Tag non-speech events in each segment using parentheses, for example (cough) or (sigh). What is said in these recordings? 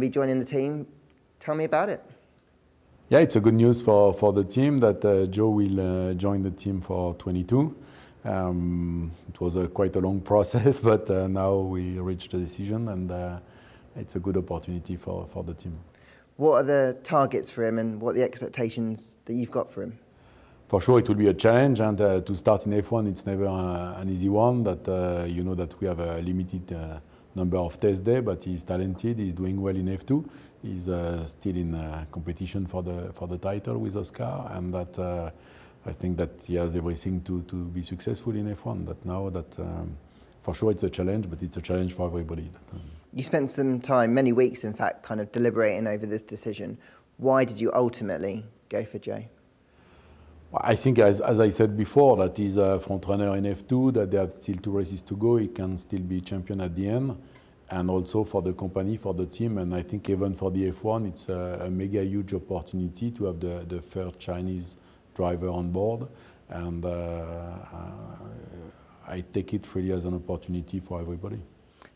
to be joining the team. Tell me about it. Yeah, it's a good news for, for the team that uh, Zhou will uh, join the team for 22. Um, it was a, quite a long (laughs) process, but uh, now we reached a decision and uh, it's a good opportunity for, for the team. What are the targets for him and what are the expectations that you've got for him? For sure, it will be a challenge, and uh, to start in F1, it's never uh, an easy one. That uh, you know that we have a limited uh, number of test days, but he's talented. He's doing well in F2. He's uh, still in uh, competition for the for the title with Oscar, and that I think that he has everything to, to be successful in F1. That now that um, for sure it's a challenge, but it's a challenge for everybody. That, um, you spent some time, many weeks in fact, kind of deliberating over this decision. Why did you ultimately go for Jay? I think, as, as, I said before, that he's a front runner in F2, that they have still two races to go. He can still be champion at the end. And also for the company, for the team, and I think even for the F1, it's a, a mega huge opportunity to have the, the first Chinese driver on board. And uh, uh I take it really as an opportunity for everybody.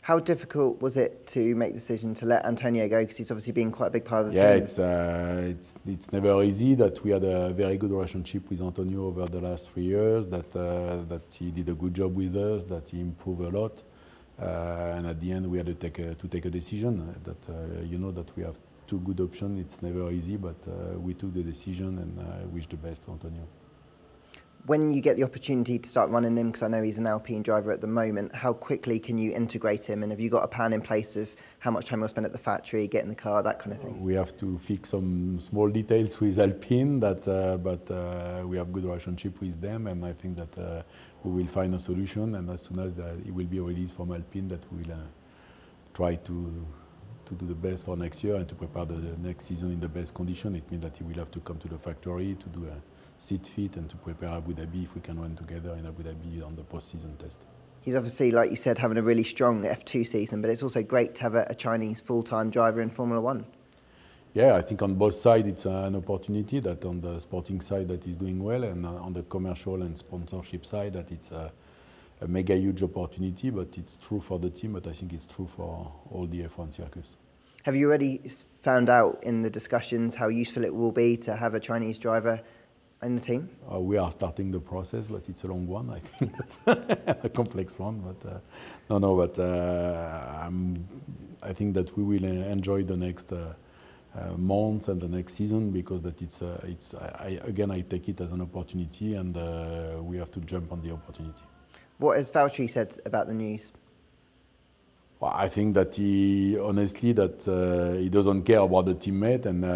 How difficult was it to make the decision to let Antonio go? Because he's obviously been quite a big part of the yeah, team. Yeah, it's, uh, it's, it's never easy that we had a very good relationship with Antonio over the last three years, that, uh, that he did a good job with us, that he improved a lot. Uh, and at the end, we had to take a, to take a decision that, uh, you know, that we have two good options. It's never easy, but uh, we took the decision and I wish the best to Antonio when you get the opportunity to start running him, because I know he's an Alpine driver at the moment, how quickly can you integrate him? And have you got a plan in place of how much time you'll spend at the factory, getting the car, that kind of thing? We have to fix some small details with Alpine, that, uh, but uh, we have good relationship with them, and I think that uh, we will find a solution. And as soon as uh, it will be released from Alpine, that we will uh, try to to do the best for next year and to prepare the next season in the best condition. It means that he will have to come to the factory to do a seat fit and to prepare Abu Dhabi if we can run together in Abu Dhabi on the post-season test. He's obviously, like you said, having a really strong F2 season, but it's also great to have a, a Chinese full-time driver in Formula One. Yeah, I think on both sides it's an opportunity that on the sporting side that he's doing well and uh, on the commercial and sponsorship side that it's a, a mega huge opportunity, but it's true for the team, but I think it's true for all the F1 circus. Have you already found out in the discussions how useful it will be to have a Chinese driver in the team? Uh, we are starting the process, but it's a long one. I (laughs) think it's (laughs) a complex one. But uh, no, no. But uh, i think that we will enjoy the next uh, uh, months and the next season because that it's uh, it's I, again I take it as an opportunity and we have to jump on the opportunity. What has Valtteri said about the news? Well, I think that he honestly that uh, he doesn't care about the teammate, and uh,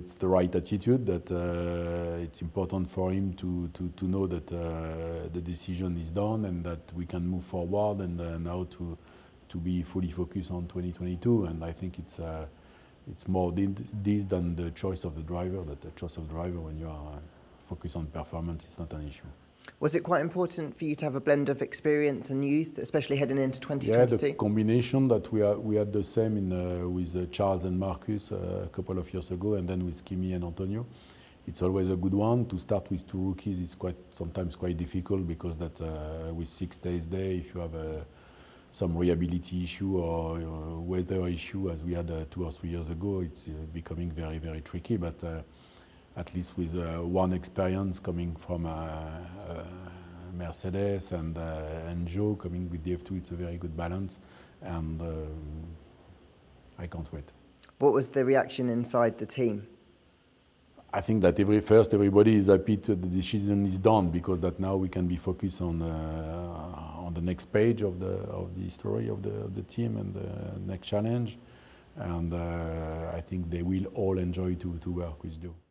it's the right attitude. That uh, it's important for him to to, to know that uh, the decision is done and that we can move forward and uh, now to to be fully focused on 2022. And I think it's uh, it's more this than the choice of the driver. That the choice of driver when you are focused on performance, it's not an issue. Was it quite important for you to have a blend of experience and youth, especially heading into 2022? Yeah, the combination that we, are, we had the same in, uh, with uh, Charles and Marcus uh, a couple of years ago, and then with Kimi and Antonio. It's always a good one. To start with two rookies is quite sometimes quite difficult because that uh, with six days there, if you have uh, some reliability issue or uh, weather issue, as we had two or three years ago, it's becoming very, very tricky. But at least with uh, one experience coming from uh, uh, Mercedes and, and Zhou coming with the F2, it's a very good balance. And I can't wait. What was the reaction inside the team? I think that every first everybody is happy to the decision is done because that now we can be focused on uh, on the next page of the of the story of the of the team and the next challenge, and uh, I think they will all enjoy to to work with Zhou.